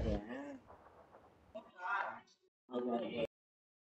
गया है